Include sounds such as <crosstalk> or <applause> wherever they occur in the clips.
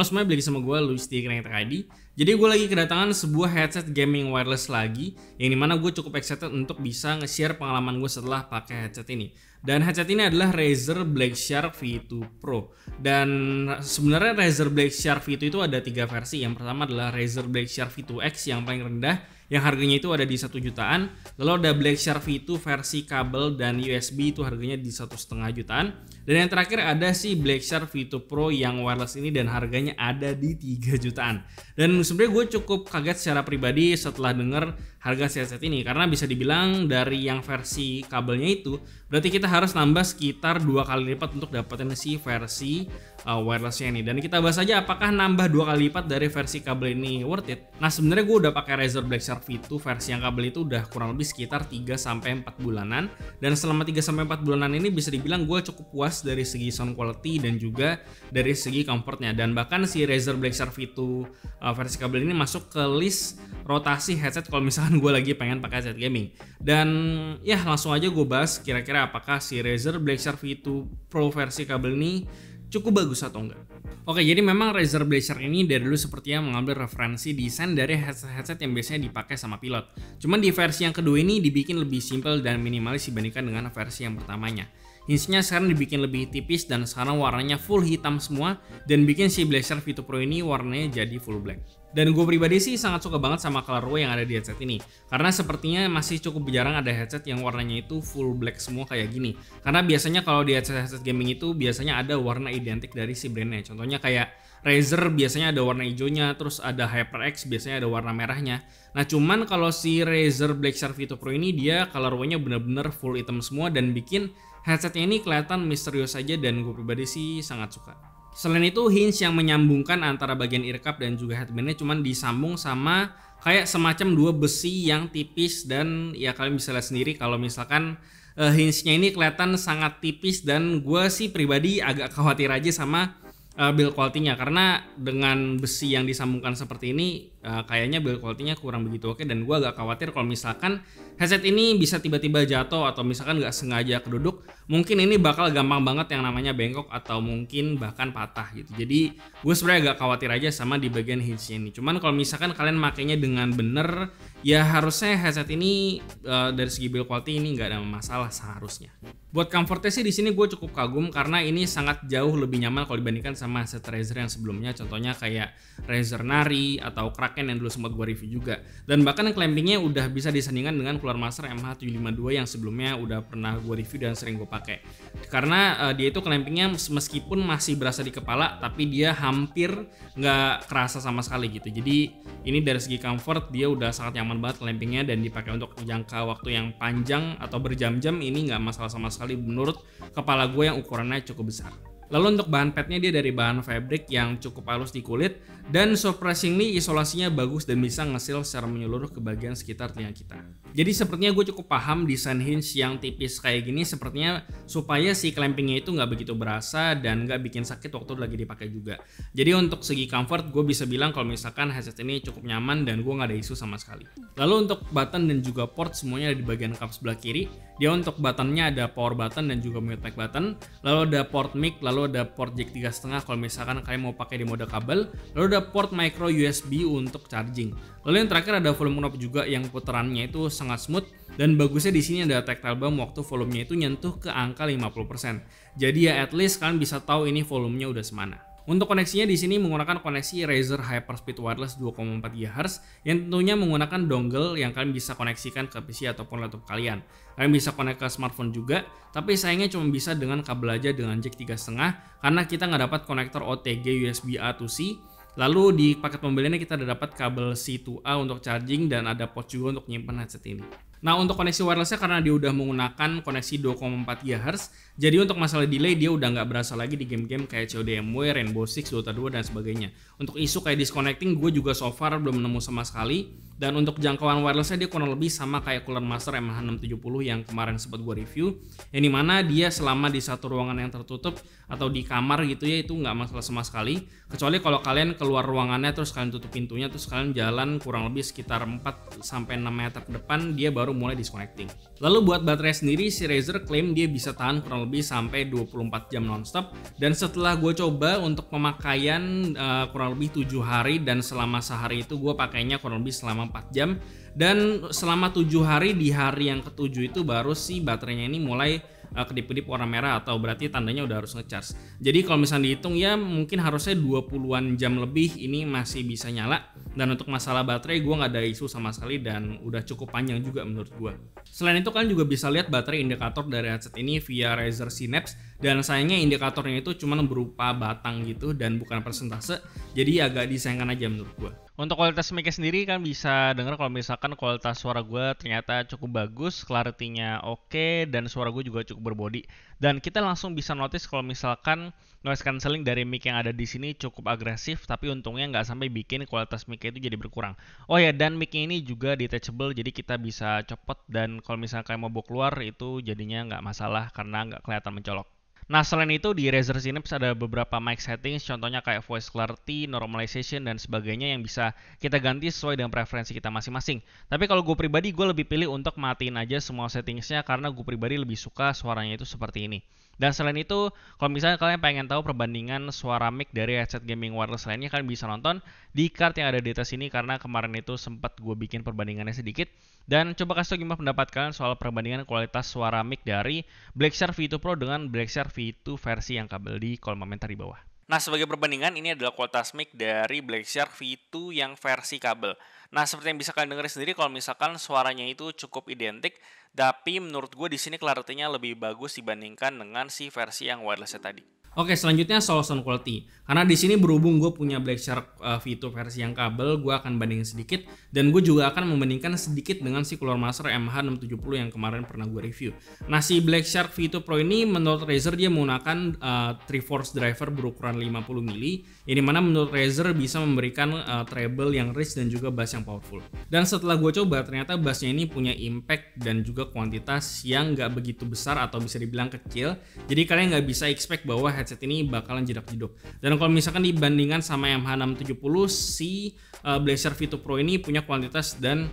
Halo semuanya, balik sama gue Luis di Connect ID. Jadi gue lagi kedatangan sebuah headset gaming wireless lagi, yang di mana gue cukup excited untuk bisa nge-share pengalaman gue setelah pakai headset ini. Dan headset ini adalah Razer Black Shark V2 Pro. Dan sebenarnya Razer Black Shark V2 itu ada tiga versi. Yang pertama adalah Razer Black Shark V2X yang paling rendah, yang harganya itu ada di satu jutaan. Lalu ada Black Shark V2 versi kabel dan USB itu harganya di satu setengah jutaan. Dan yang terakhir ada si Black Shark V2 Pro yang wireless ini dan harganya ada di 3 jutaan. Dan sebenarnya gue cukup kaget secara pribadi setelah denger harga headset ini karena bisa dibilang dari yang versi kabelnya itu berarti kita harus nambah sekitar dua kali lipat untuk dapetin si versi uh, wirelessnya ini. Dan kita bahas aja apakah nambah dua kali lipat dari versi kabel ini worth it. Nah sebenarnya gue udah pakai Razer Black Shark V2 versi yang kabel itu udah kurang lebih sekitar 3 sampai 4 bulanan dan selama 3 sampai 4 bulanan ini bisa dibilang gue cukup puas dari segi sound quality dan juga dari segi comfortnya dan bahkan si Razer Black Shark V2 uh, versi kabel ini masuk ke list rotasi headset kalau misalkan gue lagi pengen pakai headset gaming dan ya langsung aja gue bahas kira-kira apakah si Razer Shark V2 Pro versi kabel ini cukup bagus atau enggak. Oke, jadi memang Razer Blazer ini dari dulu sepertinya mengambil referensi desain dari headset-headset yang biasanya dipakai sama pilot. Cuman di versi yang kedua ini dibikin lebih simple dan minimalis dibandingkan dengan versi yang pertamanya. Hinge-nya sekarang dibikin lebih tipis dan sekarang warnanya full hitam semua dan bikin si Blazer V2 Pro ini warnanya jadi full black. Dan gue pribadi sih sangat suka banget sama colorway yang ada di headset ini. Karena sepertinya masih cukup jarang ada headset yang warnanya itu full black semua kayak gini. Karena biasanya kalau di headset-headset gaming itu biasanya ada warna identik dari si brandnya. Contohnya kayak Razer biasanya ada warna hijaunya, terus ada HyperX biasanya ada warna merahnya. Nah cuman kalau si Razer Black Shark V2 Pro ini dia colorway-nya bener-bener full hitam semua dan bikin headsetnya ini kelihatan misterius aja dan gue pribadi sih sangat suka. Selain itu hinge yang menyambungkan antara bagian earcup dan juga headbandnya cuman disambung sama kayak semacam dua besi yang tipis dan ya kalian bisa lihat sendiri kalau misalkan uh, hinge-nya ini kelihatan sangat tipis dan gue sih pribadi agak khawatir aja sama uh, build quality-nya. Karena dengan besi yang disambungkan seperti ini uh, kayaknya build quality-nya kurang begitu. Oke dan gue agak khawatir kalau misalkan headset ini bisa tiba-tiba jatuh atau misalkan nggak sengaja keduduk mungkin ini bakal gampang banget yang namanya bengkok atau mungkin bahkan patah gitu. Jadi gue sebenarnya agak khawatir aja sama di bagian hinge ini. Cuman kalau misalkan kalian makainya dengan bener ya harusnya headset ini uh, dari segi build quality ini nggak ada masalah seharusnya. Buat comfortnya sih di sini gue cukup kagum karena ini sangat jauh lebih nyaman kalau dibandingkan sama headset Razer yang sebelumnya. Contohnya kayak Razer Nari atau Kraken yang dulu sempat gue review juga. Dan bahkan clampingnya udah bisa disandingkan dengan Cooler Master MH752 yang sebelumnya udah pernah gue review dan sering gue pakai. Karena uh, dia itu clampingnya meskipun masih berasa di kepala tapi dia hampir nggak kerasa sama sekali gitu. Jadi ini dari segi comfort dia udah sangat nyaman banget clampingnya dan dipakai untuk jangka waktu yang panjang atau berjam-jam ini nggak masalah sama sekali menurut kepala gue yang ukurannya cukup besar. Lalu untuk bahan padnya dia dari bahan fabric yang cukup halus di kulit dan surprisingly isolasinya bagus dan bisa ngesil secara menyeluruh ke bagian sekitar telinga kita. Jadi sepertinya gue cukup paham desain hinge yang tipis kayak gini sepertinya supaya si clampingnya itu nggak begitu berasa dan nggak bikin sakit waktu lagi dipakai juga. Jadi untuk segi comfort gue bisa bilang kalau misalkan headset ini cukup nyaman dan gue nggak ada isu sama sekali. Lalu untuk button dan juga port semuanya ada di bagian cup sebelah kiri. Dia untuk buttonnya ada power button dan juga mute button. Lalu ada port mic, lalu ada port jack 3.5 kalau misalkan kalian mau pakai di mode kabel. Lalu ada port micro USB untuk charging. Lalu yang terakhir ada volume knob juga yang putarannya itu sangat smooth dan bagusnya di sini ada tactile bump waktu volumenya itu nyentuh ke angka 50%. Jadi ya at least kalian bisa tahu ini volumenya udah semana. Untuk koneksinya di sini menggunakan koneksi Razer Hyperspeed Wireless 2,4 GHz yang tentunya menggunakan dongle yang kalian bisa koneksikan ke PC ataupun laptop kalian. Kalian bisa connect ke smartphone juga, tapi sayangnya cuma bisa dengan kabel aja dengan jack 3.5 karena kita nggak dapat konektor OTG USB A to C Lalu di paket pembeliannya kita ada dapat kabel C2A untuk charging dan ada port juga untuk nyimpan headset ini. Nah untuk koneksi wirelessnya karena dia udah menggunakan koneksi 2,4 GHz, jadi untuk masalah delay dia udah nggak berasa lagi di game-game kayak CODMW, Rainbow Six, Dota 2 dan sebagainya. Untuk isu kayak disconnecting gue juga so far belum nemu sama sekali. Dan untuk jangkauan wirelessnya dia kurang lebih sama kayak Cooler Master MH670 yang kemarin sempat gue review. Yang di mana dia selama di satu ruangan yang tertutup atau di kamar gitu ya itu nggak masalah sama sekali. Kecuali kalau kalian keluar ruangannya terus kalian tutup pintunya terus kalian jalan kurang lebih sekitar 4 sampai 6 meter ke depan dia baru baru mulai disconnecting. Lalu buat baterai sendiri si Razer klaim dia bisa tahan kurang lebih sampai 24 jam nonstop dan setelah gue coba untuk pemakaian uh, kurang lebih 7 hari dan selama sehari itu gue pakainya kurang lebih selama 4 jam dan selama 7 hari di hari yang ketujuh itu baru si baterainya ini mulai uh, kedip-kedip warna merah atau berarti tandanya udah harus ngecharge. Jadi kalau misalnya dihitung ya mungkin harusnya 20-an jam lebih ini masih bisa nyala dan untuk masalah baterai gue nggak ada isu sama sekali dan udah cukup panjang juga menurut gue. Selain itu kalian juga bisa lihat baterai indikator dari headset ini via Razer Synapse dan sayangnya indikatornya itu cuma berupa batang gitu dan bukan persentase jadi agak disayangkan aja menurut gue. Untuk kualitas mic sendiri kan bisa dengar kalau misalkan kualitas suara gue ternyata cukup bagus, clarity-nya oke, okay, dan suara gue juga cukup berbody. Dan kita langsung bisa notice kalau misalkan noise cancelling dari mic yang ada di sini cukup agresif, tapi untungnya nggak sampai bikin kualitas mic itu jadi berkurang. Oh ya, dan mic ini juga detachable, jadi kita bisa copot dan kalau misalkan mau bawa keluar itu jadinya nggak masalah karena nggak kelihatan mencolok. Nah, selain itu di Razer Synapse ada beberapa mic settings, contohnya kayak voice clarity, normalization, dan sebagainya yang bisa kita ganti sesuai dengan preferensi kita masing-masing. Tapi kalau gue pribadi, gue lebih pilih untuk matiin aja semua settingsnya karena gue pribadi lebih suka suaranya itu seperti ini. Dan selain itu, kalau misalnya kalian pengen tahu perbandingan suara mic dari headset gaming wireless lainnya, kalian bisa nonton di card yang ada di atas ini karena kemarin itu sempat gue bikin perbandingannya sedikit. Dan coba kasih tau gimana pendapat kalian soal perbandingan kualitas suara mic dari Blackshark V2 Pro dengan Blackshark V2 versi yang kabel di kolom komentar di bawah. Nah, sebagai perbandingan, ini adalah kualitas mic dari Blackshark V2 yang versi kabel. Nah, seperti yang bisa kalian dengar sendiri, kalau misalkan suaranya itu cukup identik, tapi menurut gue di sini clarity-nya lebih bagus dibandingkan dengan si versi yang wireless tadi. Oke, selanjutnya soal sound quality. Karena di sini berhubung gue punya Black Shark uh, V2 versi yang kabel, gue akan bandingin sedikit dan gue juga akan membandingkan sedikit dengan si Cooler Master MH670 yang kemarin pernah gue review. Nah, si Black Shark V2 Pro ini menurut Razer dia menggunakan uh, force driver berukuran 50 mili, yang di mana menurut Razer bisa memberikan uh, treble yang rich dan juga bass yang powerful. Dan setelah gue coba, ternyata bassnya ini punya impact dan juga kuantitas yang nggak begitu besar atau bisa dibilang kecil. Jadi kalian nggak bisa expect bahwa headset ini bakalan jedak-jeduk. Dan kalau misalkan dibandingkan sama MH670 si uh, Blazer V2 Pro ini punya kuantitas dan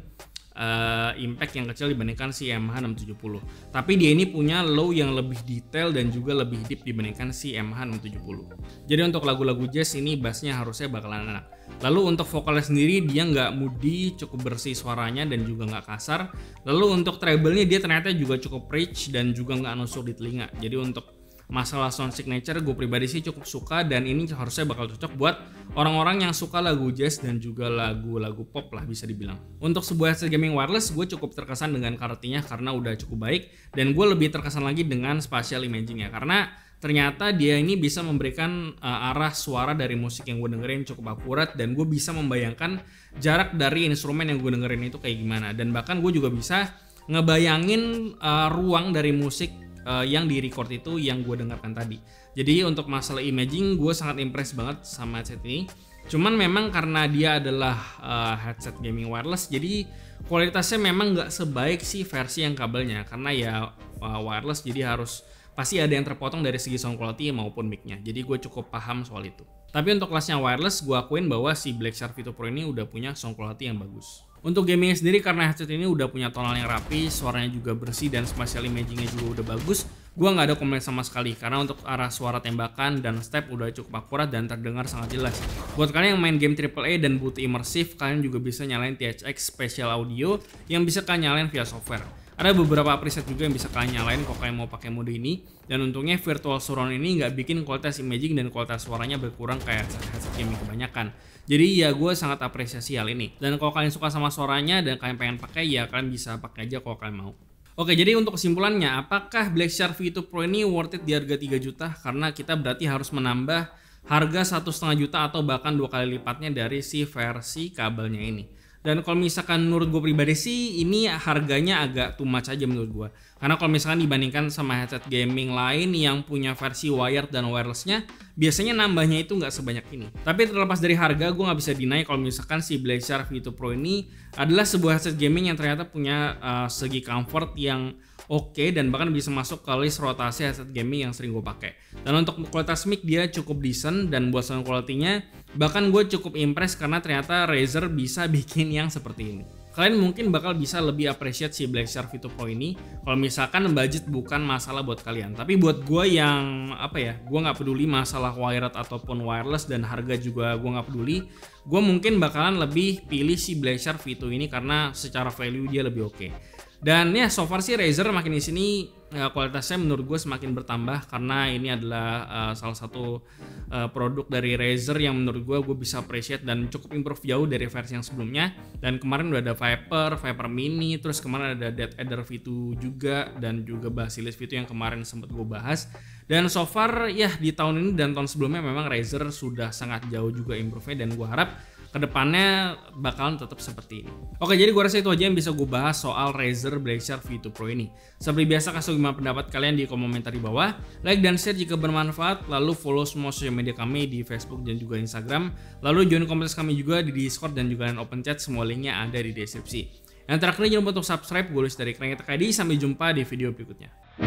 uh, impact yang kecil dibandingkan si MH670. Tapi dia ini punya low yang lebih detail dan juga lebih deep dibandingkan si MH670. Jadi untuk lagu-lagu jazz ini bassnya harusnya bakalan enak. Lalu untuk vokalnya sendiri dia nggak moody, cukup bersih suaranya dan juga nggak kasar. Lalu untuk treble-nya dia ternyata juga cukup rich dan juga nggak nusuk di telinga. Jadi untuk masalah sound signature gue pribadi sih cukup suka dan ini harusnya bakal cocok buat orang-orang yang suka lagu jazz dan juga lagu-lagu pop lah bisa dibilang. Untuk sebuah headset gaming wireless gue cukup terkesan dengan kartinya karena udah cukup baik dan gue lebih terkesan lagi dengan spatial imaging ya karena ternyata dia ini bisa memberikan uh, arah suara dari musik yang gue dengerin cukup akurat dan gue bisa membayangkan jarak dari instrumen yang gue dengerin itu kayak gimana dan bahkan gue juga bisa ngebayangin uh, ruang dari musik uh, yang di record itu yang gue dengarkan tadi. Jadi untuk masalah imaging gue sangat impress banget sama headset ini. Cuman memang karena dia adalah uh, headset gaming wireless, jadi kualitasnya memang nggak sebaik sih versi yang kabelnya karena ya uh, wireless jadi harus pasti ada yang terpotong dari segi sound quality maupun mic-nya. Jadi gue cukup paham soal itu. Tapi untuk kelasnya wireless, gue akuin bahwa si Black Shark Vito Pro ini udah punya sound quality yang bagus. Untuk gaming sendiri karena headset ini udah punya tonal yang rapi, suaranya juga bersih dan spatial imagingnya juga udah bagus, gua nggak ada komen sama sekali karena untuk arah suara tembakan dan step udah cukup akurat dan terdengar sangat jelas. Buat kalian yang main game AAA dan butuh imersif, kalian juga bisa nyalain THX Special Audio yang bisa kalian nyalain via software. Ada beberapa preset juga yang bisa kalian nyalain kalau kalian mau pakai mode ini. Dan untungnya virtual surround ini nggak bikin kualitas imaging dan kualitas suaranya berkurang kayak headset gaming kebanyakan. Jadi ya gue sangat apresiasi hal ini. Dan kalau kalian suka sama suaranya dan kalian pengen pakai ya kalian bisa pakai aja kalau kalian mau. Oke, jadi untuk kesimpulannya, apakah Black Shark V2 Pro ini worth it di harga 3 juta? Karena kita berarti harus menambah harga satu setengah juta atau bahkan dua kali lipatnya dari si versi kabelnya ini. Dan kalau misalkan menurut gue pribadi sih ini harganya agak too much aja menurut gue. Karena kalau misalkan dibandingkan sama headset gaming lain yang punya versi wired dan wirelessnya, biasanya nambahnya itu nggak sebanyak ini. Tapi terlepas dari harga, gue nggak bisa deny kalau misalkan si Blazer V2 Pro ini adalah sebuah headset gaming yang ternyata punya uh, segi comfort yang oke okay, dan bahkan bisa masuk ke list rotasi headset gaming yang sering gue pakai. Dan untuk kualitas mic dia cukup decent dan buat sound quality-nya bahkan gue cukup impress karena ternyata Razer bisa <laughs> bikin yang seperti ini. kalian mungkin bakal bisa lebih appreciate si Blackshark V2 Pro ini kalau misalkan budget bukan masalah buat kalian tapi buat gue yang apa ya gue nggak peduli masalah wired ataupun wireless dan harga juga gue nggak peduli gue mungkin bakalan lebih pilih si Blackshark V2 ini karena secara value dia lebih oke okay. Dan ya so far sih Razer makin di sini ya, kualitasnya menurut gue semakin bertambah karena ini adalah uh, salah satu uh, produk dari Razer yang menurut gue gue bisa appreciate dan cukup improve jauh dari versi yang sebelumnya. Dan kemarin udah ada Viper, Viper Mini, terus kemarin ada Dead Adder V2 juga dan juga Basilis V2 yang kemarin sempat gue bahas. Dan so far ya di tahun ini dan tahun sebelumnya memang Razer sudah sangat jauh juga improve-nya dan gue harap ke depannya bakalan tetap seperti ini. Oke, jadi gue rasa itu aja yang bisa gue bahas soal Razer Blazer V2 Pro ini. Seperti biasa kasih gimana pendapat kalian di komentar di bawah. Like dan share jika bermanfaat. Lalu follow semua sosial media kami di Facebook dan juga Instagram. Lalu join komunitas kami juga di Discord dan juga di open chat. Semua linknya ada di deskripsi. Yang terakhir jangan lupa untuk subscribe. Gue dari Krenget Sampai jumpa di video berikutnya.